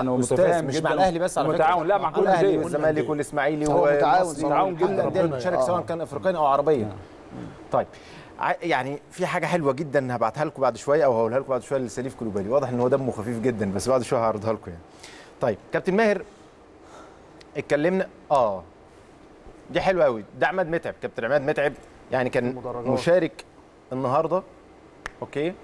أنا متفاهم مش جدا مع الأهلي بس على فكرة. متعاون لا مع كل الأهلي والزمالك والإسماعيلي هو متعاون متعاون جدا. الأندية اللي بتشارك. سواء كان افريقيا أو عربيه طيب يعني في حاجة حلوة جدا هبعتها لكم بعد شوية أو هقولها لكم بعد شوية لسليف كلوبالي واضح إن هو دمه خفيف جدا بس بعد شوية هعرضها لكم يعني. طيب كابتن ماهر اتكلمنا آه دي حلوة قوي ده عماد متعب كابتن عماد متعب يعني كان. مشارك النهارده أوكي؟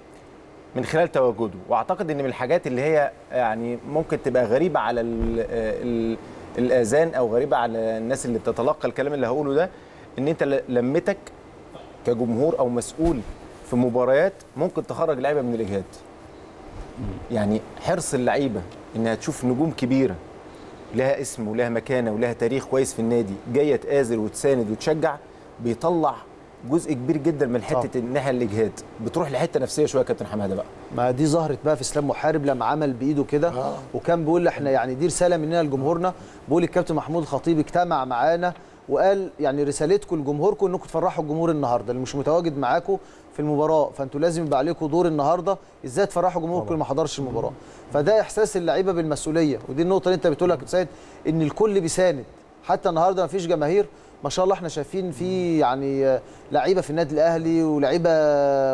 من خلال تواجده. وأعتقد إن من الحاجات اللي هي يعني ممكن تبقى غريبة على ال ال الآذان أو غريبة على الناس اللي بتتلقى الكلام اللي هقوله ده إن أنت لمتك كجمهور أو مسؤول في مباريات ممكن تخرج لعيبة من الإجهاد. يعني حرص اللعيبة إنها تشوف نجوم كبيرة لها اسم ولها مكانة ولها تاريخ كويس في النادي جاية تآزر وتساند وتشجع بيطلع جزء كبير جدا من حتة الناحيه الإجهاد. بتروح لحتة نفسية شوية يا كابتن حمادة بقى. ما دي ظهرت بقى في إسلام محارب لما عمل بإيده كده. آه. وكان بيقول إحنا يعني دي رسالة مننا لجمهورنا. بيقول الكابتن محمود الخطيب اجتمع معانا وقال يعني رسالتكم لجمهوركم إنكم تفرحوا الجمهور النهارده اللي مش متواجد معاكم في المباراة. فأنتوا لازم يبقى عليكم دور النهارده. إزاي تفرحوا جمهوركم اللي ما حضرش المباراة؟ فده إحساس اللعيبة بالمسؤولية. ودي النقطة اللي أنت بتقولها يا كابتن سيد إن الكل بيساند. حتى النهارده ما فيش جماهير ما شاء الله إحنا شايفين في يعني آه، لعيبة في النادي الأهلي ولعيبة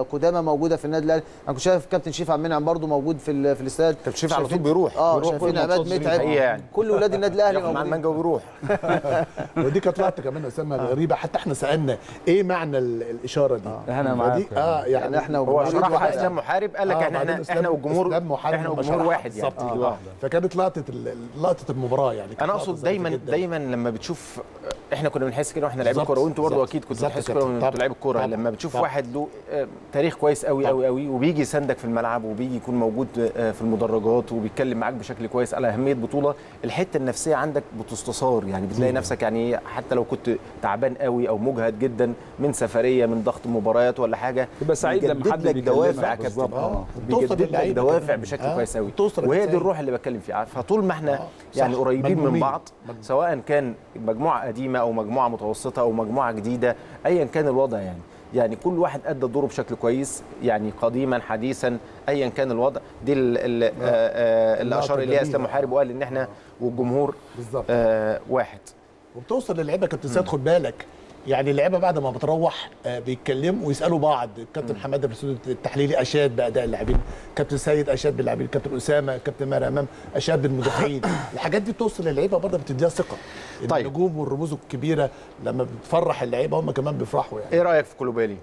قدامى موجودة في النادي الأهلي. أنا كنت شايف كابتن شريف عبد المنعم برضه موجود في ال- في الاستاد. كابتن شريف على طول بيروح. آه بيروح شايفين كل عماد متعب. يعني. كل ولاد النادي الأهلي موجودين. المانجا وبيروح ودي كانت لقطة كمان اسامه غريبة. حتى إحنا سألنا إيه معنى ال- الإشارة دي؟ أنا ودي- معاك. آه يعني, يعني إحنا هو وجمهور شرحها. إسلام محارب قال لك آه، إحنا إحنا, والجمهور إحنا شرحها واحد يعني. آه. فكانت لقطة ال- لقطة المباراة يعني. أنا أقصد دايما. دايما لما بتشوف إحنا كنا بنحس كده وإحنا لعيبه كوره وانتوا برضه أكيد كنتوا بتحسوا كده. وانتوا لعيبه كوره لما بتشوف طبعاً. واحد له آه، تاريخ كويس قوي. قوي قوي وبيجي يساندك في الملعب وبيجي يكون موجود آه، في المدرجات وبيتكلم معاك بشكل كويس على أهمية بطولة الحتة النفسية عندك بتستثار يعني بتلاقي نفسك يعني حتى لو كنت تعبان قوي أو مجهد جدا من سفرية من ضغط مباريات ولا حاجة تبقى سعيد لما حد لك. دوافع. كابتن آه. توصل بيجدد لك دوافع. بشكل آه. كويس قوي وهي دي. الروح اللي بتكلم فيها فطول ما إحنا آه، يعني. قريبين من. بعض. سواء كان مجموعة قديمة أو مجموعة متوسطة أو مجموعة جديدة ايا كان الوضع يعني. يعني كل واحد أدى دوره بشكل كويس يعني قديما حديثا ايا كان الوضع. دي ال- ال- آه، آه، اللي أشار إليها اسلام. محارب وقال إن إحنا والجمهور بالظبط. آه، واحد. وبتوصل للعيبه كابتن سيد خد بالك. يعني اللعيبة بعد ما بتروح آه، بيتكلموا ويسألوا بعض. الكابتن حمادة في الاستوديو التحليلي أشاد بأداء اللاعبين. كابتن سيد أشاد باللاعبين. كابتن أسامة كابتن ماهر أمام أشاد بالمدافعين. الحاجات دي بتوصل للعيبة برضه بتديها ثقة. طيب. النجوم والرموز الكبيرة لما بتفرح اللعيبة هم كمان بيفرحوا يعني. إيه رأيك في كولوبالي؟